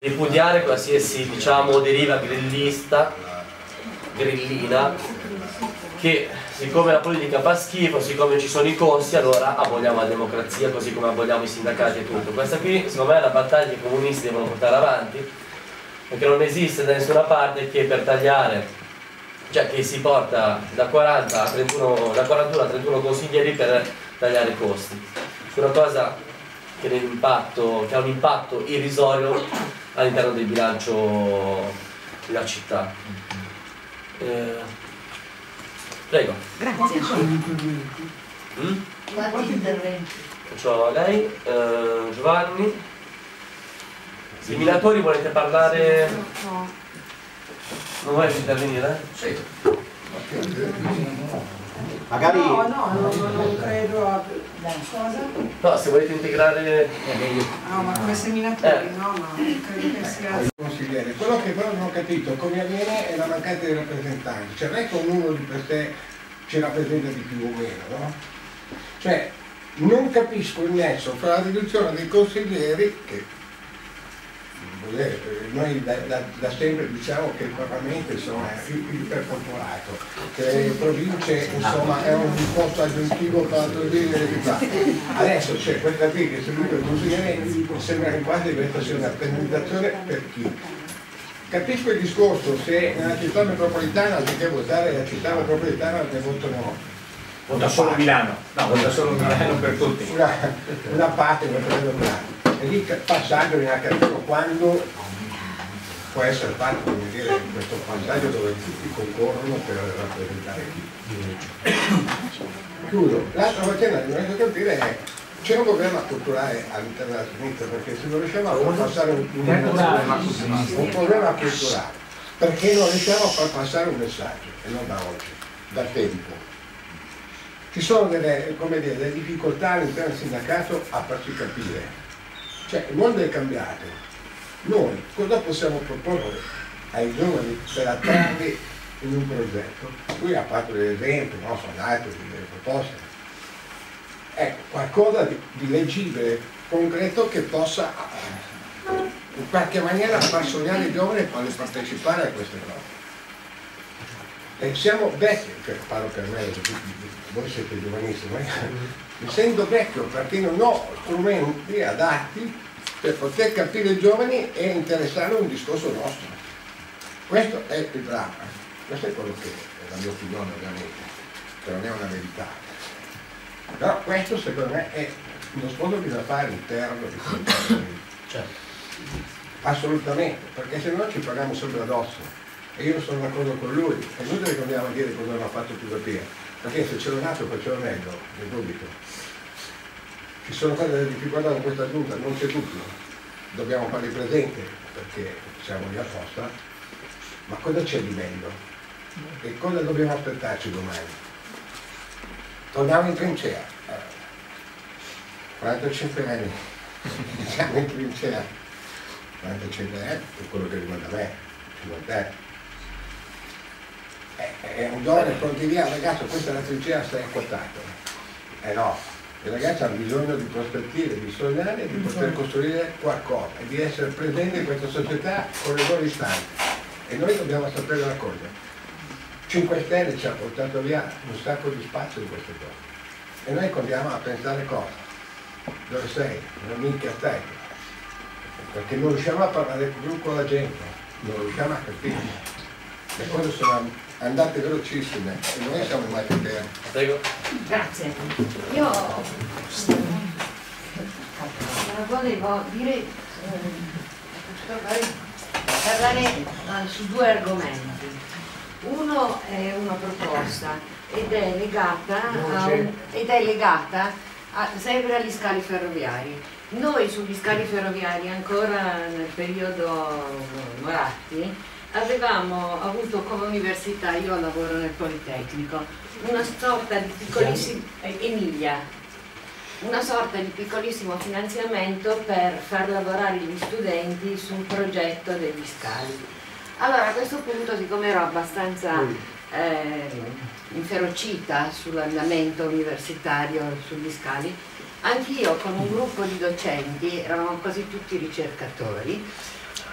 ripudiare qualsiasi diciamo, deriva grillista, grillina, che siccome la politica fa schifo, siccome ci sono i costi, allora aboliamo la democrazia, così come aboliamo i sindacati e tutto. Questa qui secondo me è la battaglia che i comunisti devono portare avanti, perché non esiste da nessuna parte che per tagliare, cioè che si porta da, 40 a 31, da 41 a 31 consiglieri per tagliare i costi. Una cosa che, che ha un impatto irrisorio all'interno del bilancio della città. Eh, prego. Grazie. Mm? Quanti interventi? Faccio a lei, eh, Giovanni. Seminatori volete parlare? Non vuoi intervenire? Sì. Magari No, no, no, no, non credo a... Cosa? No, se volete integrare... No, ma come seminatori, no, ma non credo che sia... Consigliere, quello che però non ho capito come avviene è la mancanza di rappresentanti, cioè non è che ognuno di per sé ci rappresenta di più o meno, no? Cioè non capisco il nesso fra la riduzione dei consiglieri, che eh, noi da, da, da sempre diciamo che il Parlamento insomma, è iperpopolato, che le province insomma, è un posto aggiuntivo per città. Adesso c'è questa qui che è seguito il consigliere, mi sembra che quasi diventa una penalizzazione per chi? Capisco il discorso se nella città metropolitana anziché votare la città metropolitana ne votano vota solo Milano, no, vota solo Milano per tutti. Una, una parte, una prendo Milano e lì il passaggio bisogna capire quando può essere fatto dire, questo passaggio dove tutti concorrono per rappresentare chi. Chiudo. L'altra faccenda che bisogna capire è c'è un problema culturale all'interno della sinistra perché se non riusciamo a far passare un, un, un problema culturale perché non riusciamo a far passare un messaggio e non da oggi, da tempo. Ci sono delle, dire, delle difficoltà all'interno del sindacato a farci capire cioè il mondo è cambiato. Noi cosa possiamo proporre ai giovani per attrarli in un progetto? Lui ha fatto degli esempi, no? sono altri, delle proposte. Ecco, qualcosa di, di leggibile, concreto che possa in qualche maniera far sognare i giovani e farli partecipare a queste cose. E siamo vecchi, cioè parlo per me, voi siete giovanissimi, mi sento vecchio perché non ho strumenti adatti per poter capire i giovani e interessare un discorso nostro. Questo è il dramma, questo è quello che è la mia opinione ovviamente, che non è una verità. Però questo secondo me è uno sfondo che bisogna fare all'interno di questo certo. Assolutamente, perché se no ci paghiamo sempre addosso. E io sono d'accordo con lui, è inutile che andiamo a dire cosa ha fatto Pisapia, perché se c'era nato faceva meglio, nel dubito. Ci sono state delle difficoltà con questa giunta, non c'è dubbio, dobbiamo farli presente perché siamo lì apposta, ma cosa c'è di meglio? E cosa dobbiamo aspettarci domani? Torniamo in trincea. 45 anni, siamo in trincea. 45 anni è quello che riguarda me, riguarda te. È un giovane pronti via, ragazzo, questa è la trincea, stai acquattato. Eh no, i ragazzi hanno bisogno di prospettive, di sognare di poter costruire qualcosa e di essere presenti in questa società con le loro istanze. E noi dobbiamo sapere una cosa. 5 Stelle ci ha portato via un sacco di spazio di queste cose. E noi continuiamo a pensare cosa? Dove sei? Non minchia stai. Perché non riusciamo a parlare più con la gente, non riusciamo a capire. Le cose sono andate velocissime e noi siamo rimasti fermi. Prego. Grazie. Io volevo dire, eh, parlare eh, su due argomenti. Uno è una proposta ed è legata, un, ed è legata a, sempre agli scali ferroviari. Noi sugli scali ferroviari ancora nel periodo Moratti avevamo avuto come università, io lavoro nel Politecnico, una sorta di piccolissimo, Emilia, una sorta di piccolissimo finanziamento per far lavorare gli studenti sul progetto degli scali. Allora a questo punto, siccome ero abbastanza eh, inferocita sull'andamento universitario sugli scali, anch'io con un gruppo di docenti, eravamo quasi tutti ricercatori,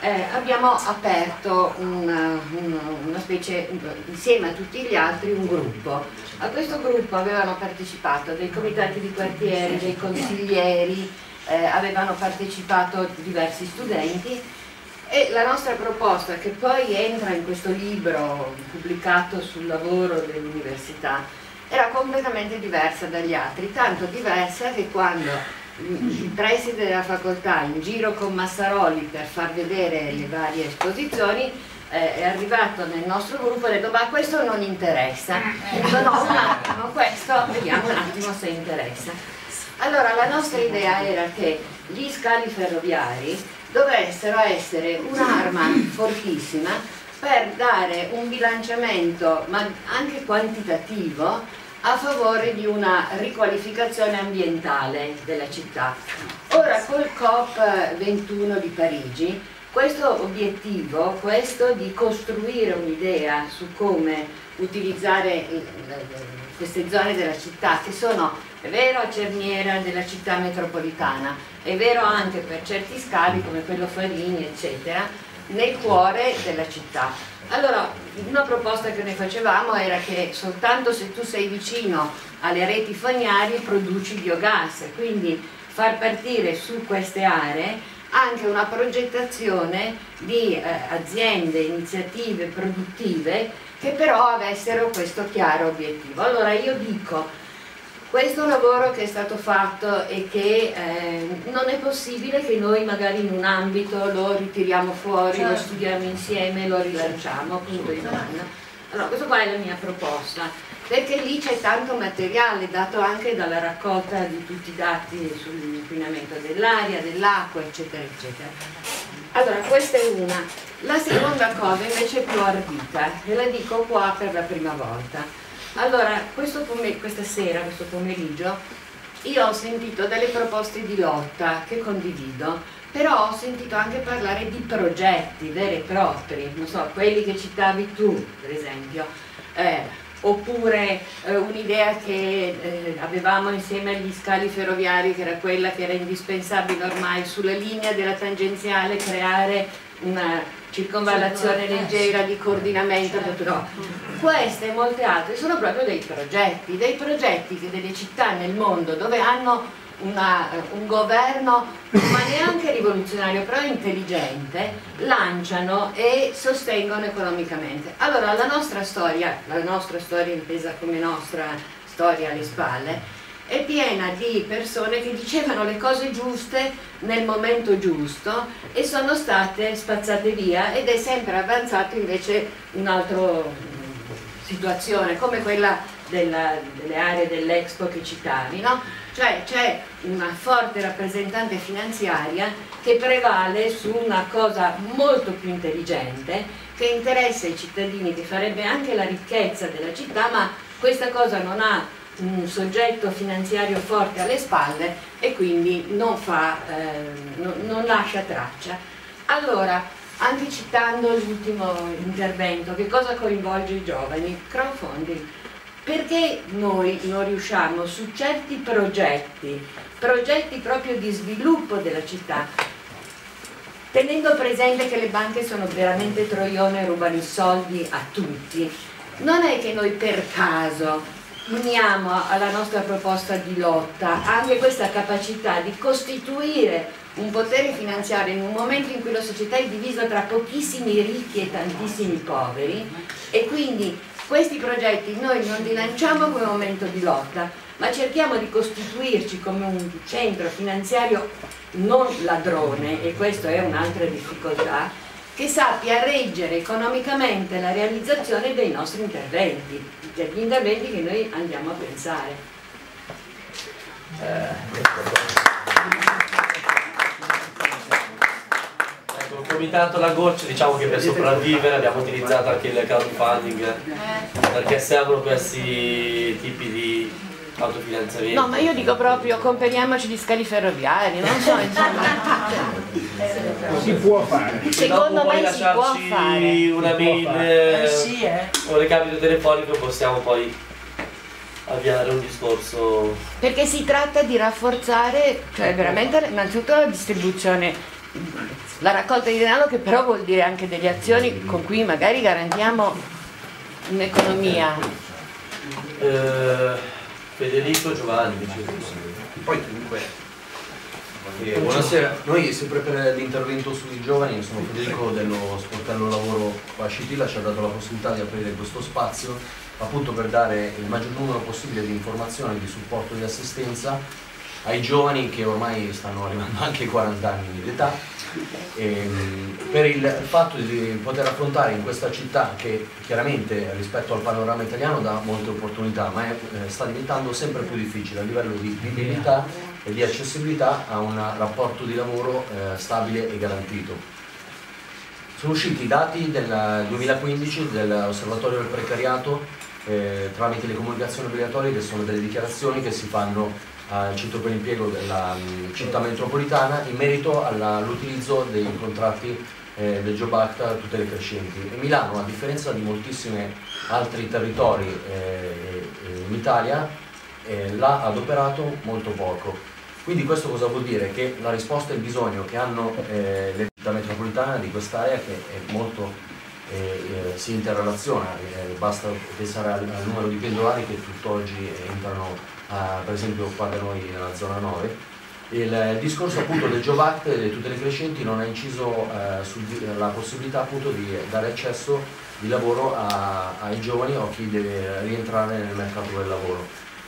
eh, abbiamo aperto una, una, specie, insieme a tutti gli altri, un gruppo. A questo gruppo avevano partecipato dei comitati di quartiere, dei consiglieri, eh, avevano partecipato diversi studenti e la nostra proposta, che poi entra in questo libro pubblicato sul lavoro dell'università, era completamente diversa dagli altri, tanto diversa che quando il preside della facoltà in giro con Massaroli per far vedere le varie esposizioni eh, è arrivato nel nostro gruppo e ha detto ma questo non interessa. Detto, no un attimo questo vediamo un attimo se interessa. Allora la nostra idea era che gli scali ferroviari dovessero essere un'arma fortissima per dare un bilanciamento ma anche quantitativo a favore di una riqualificazione ambientale della città. Ora col COP21 di Parigi questo obiettivo, questo di costruire un'idea su come utilizzare queste zone della città che sono, è vero, cerniera della città metropolitana, è vero anche per certi scavi come quello Farini, eccetera, nel cuore della città allora, una proposta che noi facevamo era che soltanto se tu sei vicino alle reti fognarie produci biogas, quindi far partire su queste aree anche una progettazione di eh, aziende, iniziative produttive che però avessero questo chiaro obiettivo. Allora io dico, questo è un lavoro che è stato fatto e che eh, non è possibile che noi magari in un ambito lo ritiriamo fuori, certo. lo studiamo insieme, lo rilanciamo, punto di domanda. Allora, questa qua è la mia proposta, perché lì c'è tanto materiale dato anche dalla raccolta di tutti i dati sull'inquinamento dell'aria, dell'acqua, eccetera, eccetera. Allora, questa è una. La seconda cosa invece è più ardita, ve la dico qua per la prima volta allora, questa sera, questo pomeriggio, io ho sentito delle proposte di lotta che condivido, però ho sentito anche parlare di progetti veri e propri, non so, quelli che citavi tu, per esempio, eh, oppure eh, un'idea che eh, avevamo insieme agli scali ferroviari, che era quella che era indispensabile ormai sulla linea della tangenziale creare una circonvallazione leggera di coordinamento, no. queste e molte altre sono proprio dei progetti, dei progetti che delle città nel mondo dove hanno una, un governo ma neanche rivoluzionario però intelligente lanciano e sostengono economicamente allora la nostra storia la nostra storia intesa come nostra storia alle spalle è piena di persone che dicevano le cose giuste nel momento giusto e sono state spazzate via ed è sempre avanzato invece un'altra situazione come quella della, delle aree dell'Expo che citavi, no? cioè c'è una forte rappresentante finanziaria che prevale su una cosa molto più intelligente che interessa i cittadini, che farebbe anche la ricchezza della città, ma questa cosa non ha un soggetto finanziario forte alle spalle e quindi non, fa, eh, non, non lascia traccia. Allora, anche citando l'ultimo intervento, che cosa coinvolge i giovani? Crowdfunding. Perché noi non riusciamo su certi progetti, progetti proprio di sviluppo della città, tenendo presente che le banche sono veramente troione e rubano i soldi a tutti, non è che noi per caso uniamo alla nostra proposta di lotta anche questa capacità di costituire un potere finanziario in un momento in cui la società è divisa tra pochissimi ricchi e tantissimi poveri e quindi questi progetti noi non li lanciamo come momento di lotta ma cerchiamo di costituirci come un centro finanziario non ladrone e questa è un'altra difficoltà che sappia reggere economicamente la realizzazione dei nostri interventi, degli interventi che noi andiamo a pensare. Eh, ecco, il comitato La Goccia diciamo che per sopravvivere abbiamo utilizzato anche il crowdfunding perché servono questi tipi di autofinanziamento. No, ma io dico proprio comperiamoci di scali ferroviari, non so, insomma. si può fare. Secondo me si può fare. una mail eh, eh, sì, eh. o recapito telefonico possiamo poi avviare un discorso. Perché si tratta di rafforzare, cioè veramente innanzitutto la distribuzione la raccolta di denaro che però vuol dire anche delle azioni con cui magari garantiamo un'economia. Eh, Federico Giovanni. Poi comunque eh, buonasera, noi sempre per l'intervento sui giovani, sono Federico dello Sportello Lavoro qua a Scitilla, ci ha dato la possibilità di aprire questo spazio appunto per dare il maggior numero possibile di informazioni, di supporto e di assistenza ai giovani che ormai stanno arrivando anche ai 40 anni di età ehm, per il fatto di poter affrontare in questa città che chiaramente rispetto al panorama italiano dà molte opportunità ma è, eh, sta diventando sempre più difficile a livello di vivibilità e di accessibilità a un rapporto di lavoro eh, stabile e garantito. Sono usciti i dati del 2015 dell'Osservatorio del Precariato eh, tramite le comunicazioni obbligatorie che sono delle dichiarazioni che si fanno al centro per l'impiego della um, città metropolitana in merito all'utilizzo dei contratti eh, del Job Act a tutele crescenti. E Milano, a differenza di moltissimi altri territori eh, in Italia, eh, l'ha adoperato molto poco. Quindi questo cosa vuol dire? Che la risposta al bisogno che hanno eh, le città metropolitane di quest'area, che è molto eh, si interrelaziona, eh, basta pensare al, al, numero di pendolari che tutt'oggi entrano per esempio qua da noi nella zona 9. Il discorso appunto del Act e delle tutele crescenti non ha inciso eh, sulla possibilità appunto di dare accesso di lavoro a, ai giovani o a chi deve rientrare nel mercato del lavoro.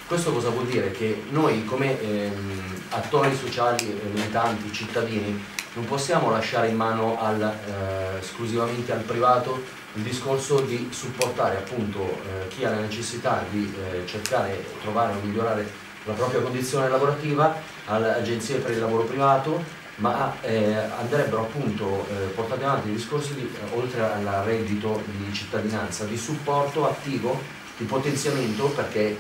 Questo cosa vuol dire? Che noi come ehm, attori sociali, militanti, cittadini, non possiamo lasciare in mano al, eh, esclusivamente al privato il discorso di supportare appunto eh, chi ha la necessità di eh, cercare, trovare o migliorare la propria condizione lavorativa alle agenzie per il lavoro privato, ma eh, andrebbero appunto eh, portati avanti i discorsi di, eh, oltre al reddito di cittadinanza, di supporto attivo, di potenziamento perché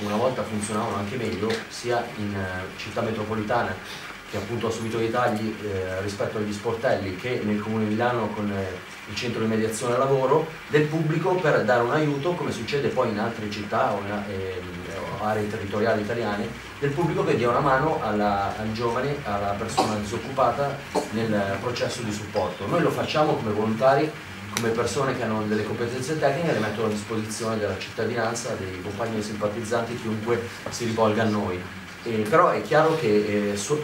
una volta funzionavano anche meglio sia in città metropolitana che appunto ha subito dei tagli eh, rispetto agli sportelli che nel Comune di Milano con eh, il centro di mediazione lavoro del pubblico per dare un aiuto come succede poi in altre città o in eh, aree territoriali italiane del pubblico che dia una mano alla, al giovane, alla persona disoccupata nel processo di supporto. Noi lo facciamo come volontari come persone che hanno delle competenze tecniche le mettono a disposizione della cittadinanza, dei compagni simpatizzanti, chiunque si rivolga a noi. Eh, però è chiaro che eh, so,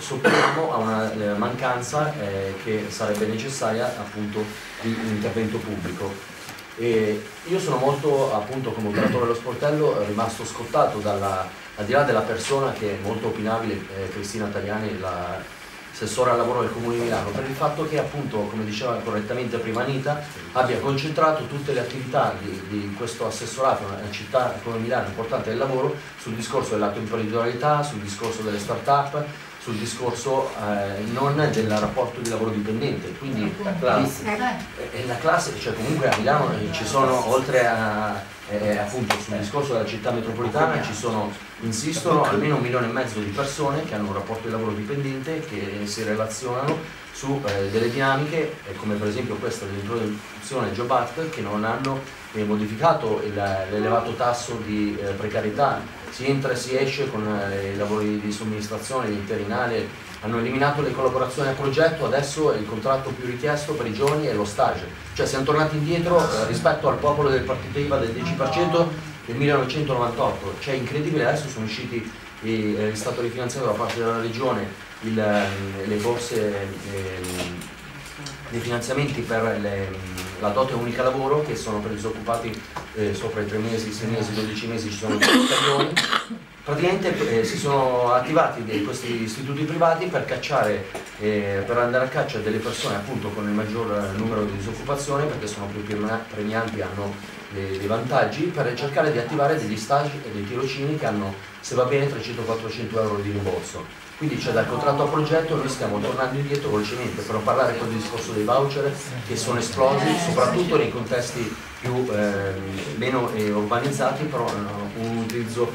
a una eh, mancanza eh, che sarebbe necessaria appunto di intervento pubblico. E io sono molto, appunto, come operatore dello sportello, rimasto scottato dalla, al di là della persona che è molto opinabile, eh, Cristina Tagliani, la, assessore al lavoro del Comune di Milano, per il fatto che appunto, come diceva correttamente prima Anita, abbia concentrato tutte le attività di, di questo assessorato, una città come Milano importante del lavoro, sul discorso dell'atto imprenditorialità, sul discorso delle start-up, sul discorso eh, non del rapporto di lavoro dipendente, quindi la classe, eh, la classe cioè comunque a Milano eh, ci sono oltre a eh, appunto sul discorso della città metropolitana ci sono, insistono, almeno un milione e mezzo di persone che hanno un rapporto di lavoro dipendente, che si relazionano su eh, delle dinamiche, eh, come per esempio questa dell'introduzione Job Act, che non hanno modificato l'elevato tasso di precarietà. Si entra e si esce con eh, i lavori di somministrazione, di interinale, hanno eliminato le collaborazioni a progetto, adesso il contratto più richiesto per i giovani è lo stage, cioè siamo tornati indietro eh, rispetto al popolo del partito IVA del 10% del 1998, cioè incredibile, adesso sono usciti i, eh, è stato rifinanziato da parte della regione il, eh, le borse, eh, dei finanziamenti per le la dote unica lavoro che sono per i disoccupati eh, sopra i 3 mesi, 6 mesi, 12 mesi ci sono 10 milioni praticamente eh, si sono attivati dei, questi istituti privati per cacciare eh, per andare a caccia delle persone appunto con il maggior numero di disoccupazione perché sono più premianti hanno dei, dei vantaggi per cercare di attivare degli stage e dei tirocini che hanno se va bene 300-400 euro di rimborso quindi cioè, dal contratto a progetto noi stiamo tornando indietro velocemente per non parlare poi del discorso dei voucher che sono esplosi soprattutto nei contesti più eh, meno eh, urbanizzati però hanno un utilizzo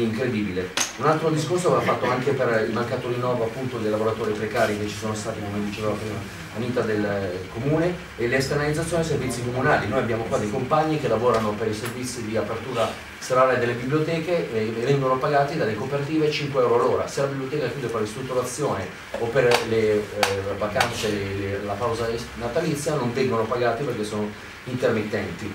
incredibile. Un altro discorso va fatto anche per il mancato rinnovo appunto dei lavoratori precari che ci sono stati, come diceva prima Anita, del comune e l'esternalizzazione dei servizi comunali. Noi abbiamo qua dei compagni che lavorano per i servizi di apertura serale delle biblioteche e vengono pagati dalle cooperative 5 euro all'ora. Se la biblioteca chiude per ristrutturazione o per le eh, vacanze, le, la pausa natalizia, non vengono pagati perché sono intermittenti.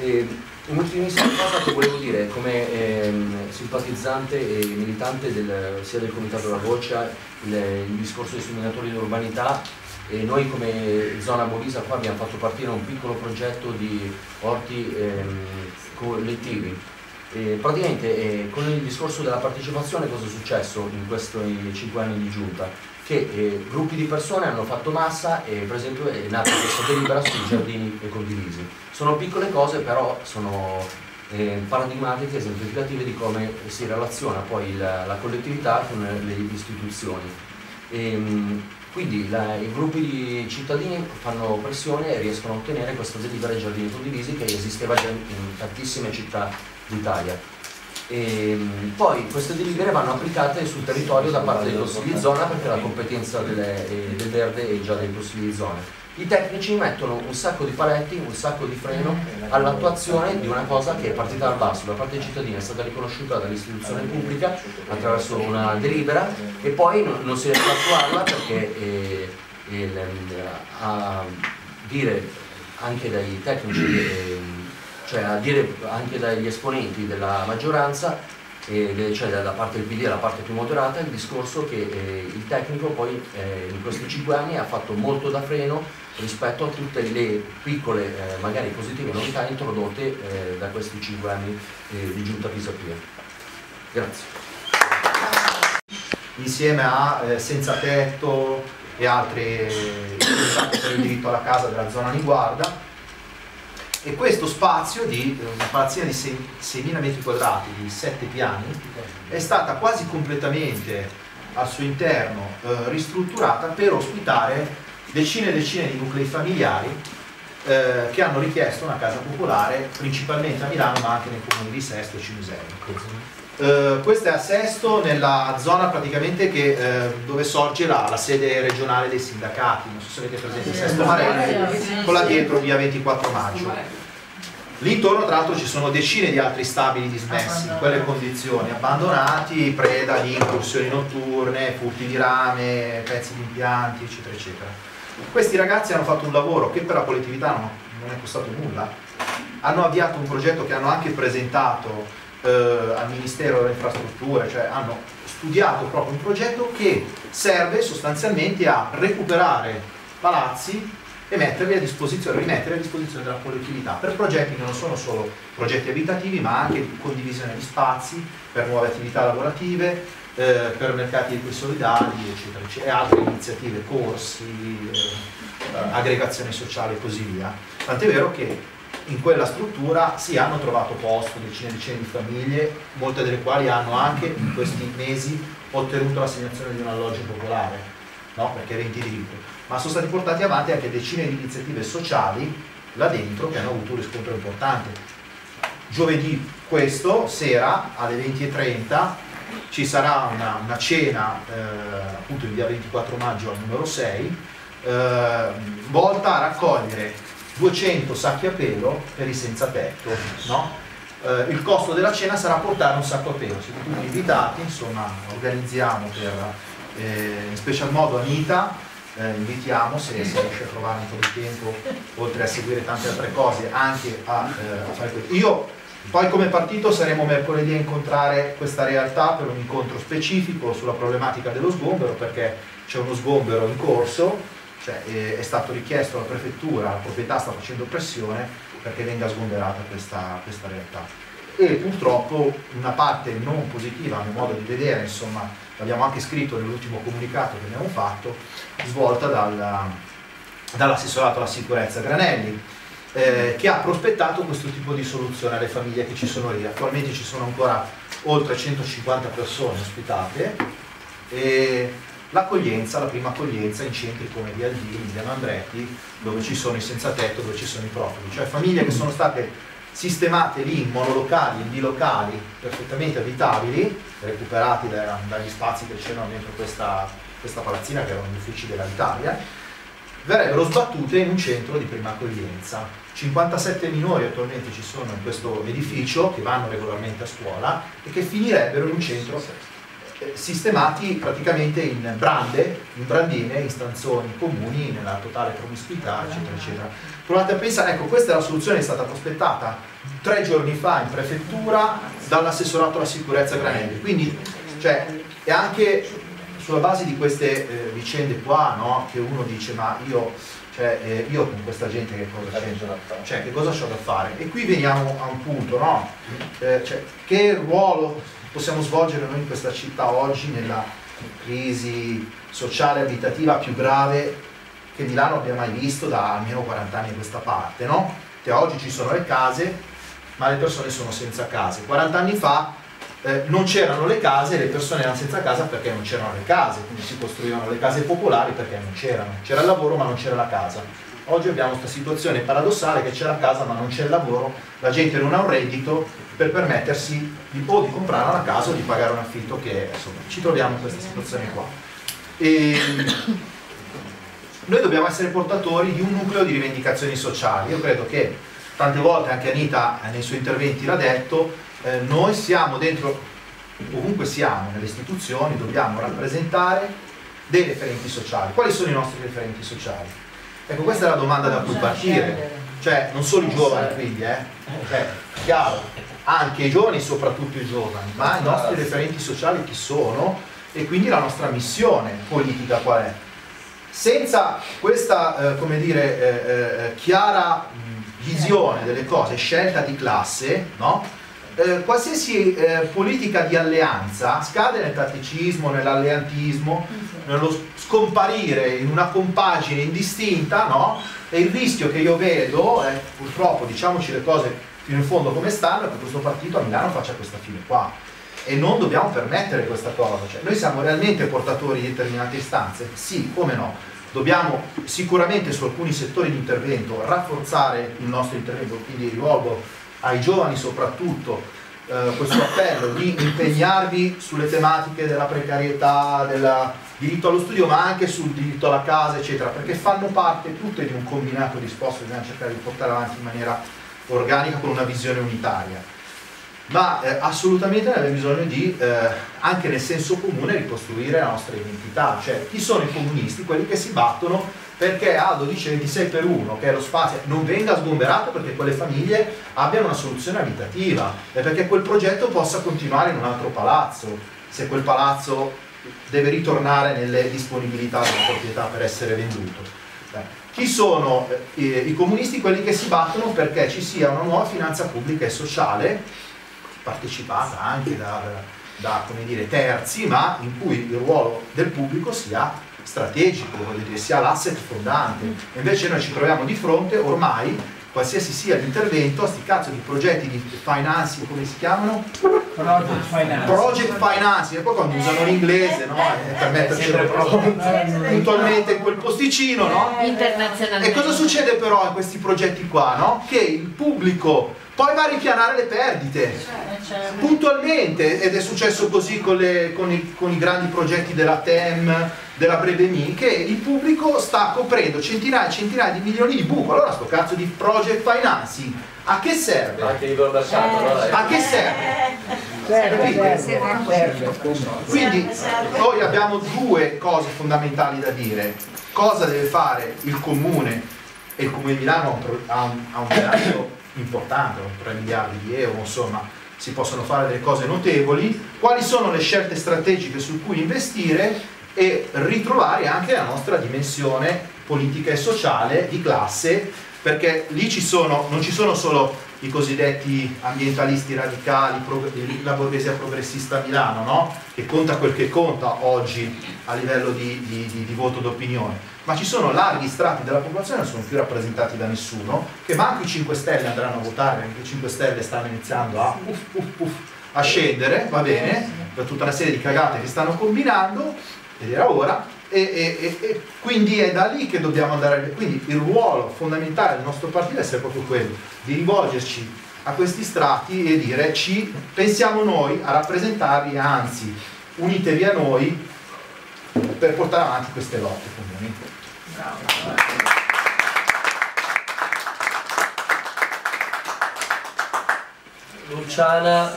E, Un'ultimissima cosa che volevo dire, come ehm, simpatizzante e militante del, sia del Comitato della Goccia, il, il discorso dei seminatori dell'urbanità, e noi come zona Bovisa qua abbiamo fatto partire un piccolo progetto di orti ehm, collettivi. E praticamente eh, con il discorso della partecipazione cosa è successo in questi cinque anni di giunta? Che eh, gruppi di persone hanno fatto massa e per esempio è nata questa delibera sui giardini condivisi sono piccole cose però sono eh, paradigmatiche, esemplificative di come si relaziona poi la, la collettività con le istituzioni. E, ehm, quindi la, i gruppi di cittadini fanno pressione e riescono a ottenere questa delibera dei giardini condivisi che esisteva già in, in tantissime città d'Italia. E, ehm, poi queste delibere vanno applicate sul territorio da parte dei consigli di zona perché la competenza delle, eh, del verde è già dei consigli di zona i tecnici mettono un sacco di paletti, un sacco di freno all'attuazione di una cosa che è partita dal basso, da parte dei cittadini, è stata riconosciuta dall'istituzione pubblica attraverso una delibera e poi non, non si riesce a attuarla perché eh, eh, a dire anche dai tecnici, eh, cioè a dire anche dagli esponenti della maggioranza eh, cioè da parte del PD la parte più moderata, il discorso che eh, il tecnico poi eh, in questi cinque anni ha fatto molto da freno rispetto a tutte le piccole, eh, magari positive novità introdotte eh, da questi cinque anni eh, di giunta Pisapia. Grazie. Insieme a Senza Tetto e altri per il diritto alla casa della zona Niguarda, e questo spazio di una palazzina di 6.000 metri quadrati di 7 piani è stata quasi completamente al suo interno eh, ristrutturata per ospitare decine e decine di nuclei familiari eh, che hanno richiesto una casa popolare principalmente a Milano ma anche nei comuni di Sesto e Cinisello. Uh, questo è a Sesto, nella zona praticamente che, uh, dove sorge la, la, sede regionale dei sindacati, non so se avete presente Sesto Marelli, con là dietro via 24 maggio. Lì intorno tra l'altro ci sono decine di altri stabili dismessi in quelle condizioni, abbandonati, preda di incursioni notturne, furti di rame, pezzi di impianti, eccetera, eccetera. Questi ragazzi hanno fatto un lavoro che per la collettività non, non è costato nulla, hanno avviato un progetto che hanno anche presentato eh, al Ministero delle Infrastrutture, cioè hanno studiato proprio un progetto che serve sostanzialmente a recuperare palazzi e metterli a disposizione, rimettere a disposizione della collettività per progetti che non sono solo progetti abitativi ma anche di condivisione di spazi per nuove attività lavorative, eh, per mercati solidali eccetera, eccetera, e altre iniziative, corsi, eh, aggregazione sociale e così via. Tant'è vero che in quella struttura si hanno trovato posto decine e decine di famiglie, molte delle quali hanno anche in questi mesi ottenuto l'assegnazione di un alloggio popolare, no? perché era in diritto, ma sono stati portati avanti anche decine di iniziative sociali là dentro che hanno avuto un riscontro importante. Giovedì questo, sera alle 20.30 ci sarà una, una cena eh, appunto il dia 24 maggio al numero 6 eh, volta a raccogliere 200 sacchi a pelo per i senza tetto, no? eh, il costo della cena sarà portare un sacco a pelo, siete tutti invitati, insomma organizziamo per, eh, in special modo Anita, eh, invitiamo se, se riesce a trovare un po' di tempo, oltre a seguire tante altre cose, anche a, eh, a fare questo. Io poi come partito saremo mercoledì a incontrare questa realtà per un incontro specifico sulla problematica dello sgombero, perché c'è uno sgombero in corso, cioè, è, è, stato richiesto alla prefettura, la proprietà sta facendo pressione perché venga sgomberata questa, questa realtà. E purtroppo una parte non positiva, a mio modo di vedere, insomma, l'abbiamo anche scritto nell'ultimo comunicato che abbiamo fatto, svolta dal, dall'assessorato alla sicurezza Granelli, eh, che ha prospettato questo tipo di soluzione alle famiglie che ci sono lì. Attualmente ci sono ancora oltre 150 persone ospitate e l'accoglienza, la prima accoglienza in centri come Via Aldini, Via Mandretti, dove ci sono i senza tetto, dove ci sono i profughi, cioè famiglie che sono state sistemate lì in monolocali, in bilocali perfettamente abitabili, recuperati da, dagli spazi che c'erano dentro questa, questa palazzina che erano gli uffici dell'Italia, verrebbero sbattute in un centro di prima accoglienza. 57 minori attualmente ci sono in questo edificio che vanno regolarmente a scuola e che finirebbero in un centro sistemati praticamente in brande, in brandine, in stanzoni comuni, nella totale promiscuità, eccetera, eccetera. Provate a pensare, ecco, questa è la soluzione che è stata prospettata tre giorni fa in prefettura dall'assessorato alla sicurezza Granelli. Quindi, cioè, è anche sulla base di queste eh, vicende qua, no, che uno dice, ma io, cioè, eh, io con questa gente che cosa c'entro? Cioè, che cosa ho da fare? E qui veniamo a un punto, no? Eh, cioè, che ruolo possiamo svolgere noi in questa città oggi nella crisi sociale abitativa più grave che Milano abbia mai visto da almeno 40 anni a questa parte, no? Che oggi ci sono le case, ma le persone sono senza case. 40 anni fa eh, non c'erano le case, le persone erano senza casa perché non c'erano le case, quindi si costruivano le case popolari perché non c'erano. C'era il lavoro ma non c'era la casa. Oggi abbiamo questa situazione paradossale che c'è la casa ma non c'è il lavoro, la gente non ha un reddito per permettersi di, o di comprare una casa o di pagare un affitto che insomma ci troviamo in questa situazione qua. E noi dobbiamo essere portatori di un nucleo di rivendicazioni sociali. Io credo che tante volte anche Anita nei suoi interventi l'ha detto, eh, noi siamo dentro, ovunque siamo nelle istituzioni, dobbiamo rappresentare dei referenti sociali. Quali sono i nostri referenti sociali? Ecco, questa è la domanda da cui partire. Cioè, non solo i giovani quindi, eh? Cioè, chiaro, anche i giovani, soprattutto i giovani, ma i nostri referenti sociali chi sono e quindi la nostra missione politica qual è? Senza questa, eh, come dire, eh, eh chiara visione delle cose, scelta di classe, no? eh, qualsiasi eh, politica di alleanza scade nel tatticismo, nell'alleantismo, nello scomparire in una compagine indistinta, no? E il rischio che io vedo, è, purtroppo, diciamoci le cose in fondo come stanno, è che questo partito a Milano faccia questa fine qua. E non dobbiamo permettere questa cosa. Cioè, noi siamo realmente portatori di determinate istanze? Sì, come no? Dobbiamo sicuramente su alcuni settori di intervento rafforzare il nostro intervento, quindi rivolgo ai giovani soprattutto eh, questo appello di impegnarvi sulle tematiche della precarietà, del diritto allo studio, ma anche sul diritto alla casa, eccetera, perché fanno parte tutte di un combinato disposto che bisogna cercare di portare avanti in maniera organica con una visione unitaria ma eh, assolutamente abbiamo bisogno di, eh, anche nel senso comune, ricostruire la nostra identità, cioè chi sono i comunisti, quelli che si battono perché Aldo dice 26 per 1, che lo spazio, non venga sgomberato perché quelle famiglie abbiano una soluzione abitativa e perché quel progetto possa continuare in un altro palazzo, se quel palazzo deve ritornare nelle disponibilità della proprietà per essere venduto. Beh. Chi sono eh, i comunisti? Quelli che si battono perché ci sia una nuova finanza pubblica e sociale partecipata anche da, da dire, terzi, ma in cui il ruolo del pubblico sia strategico, sia l'asset fondante. Invece noi ci troviamo di fronte ormai qualsiasi sia l'intervento, a sti cazzo di progetti di financing, come si chiamano? Project Finance. Project Finance, e poi quando usano l'inglese, no? Eh, per mettercelo puntualmente in quel posticino, no? E cosa succede però in questi progetti qua, no? Che il pubblico poi va a ripianare le perdite. Puntualmente ed è successo così con, le, con, i, con, i, grandi progetti della TEM della Brebemi che il pubblico sta coprendo centinaia e centinaia di milioni di buco. Allora sto cazzo di project financing a che serve? anche di mercato eh, a che serve? Serve, serve, quindi noi abbiamo due cose fondamentali da dire. Cosa deve fare il comune? E il comune di Milano ha un, ha un bilancio importante, 3 miliardi di euro, insomma, si possono fare delle cose notevoli, quali sono le scelte strategiche su cui investire e ritrovare anche la nostra dimensione politica e sociale di classe, perché lì ci sono, non ci sono solo i cosiddetti ambientalisti radicali, la borghesia progressista a Milano, no? che conta quel che conta oggi a livello di, di, di, di voto d'opinione, ma ci sono larghi strati della popolazione che non sono più rappresentati da nessuno, che manco i 5 Stelle andranno a votare, perché i 5 Stelle stanno iniziando a, puff, puff, puff, a scendere, va bene, per tutta una serie di cagate che stanno combinando, ed era ora, e, e, e, quindi è da lì che dobbiamo andare. Quindi il ruolo fondamentale del nostro partito è essere proprio quello di rivolgerci a questi strati e dire ci pensiamo noi a rappresentarvi, anzi unitevi a noi per portare avanti queste lotte comuni. Luciana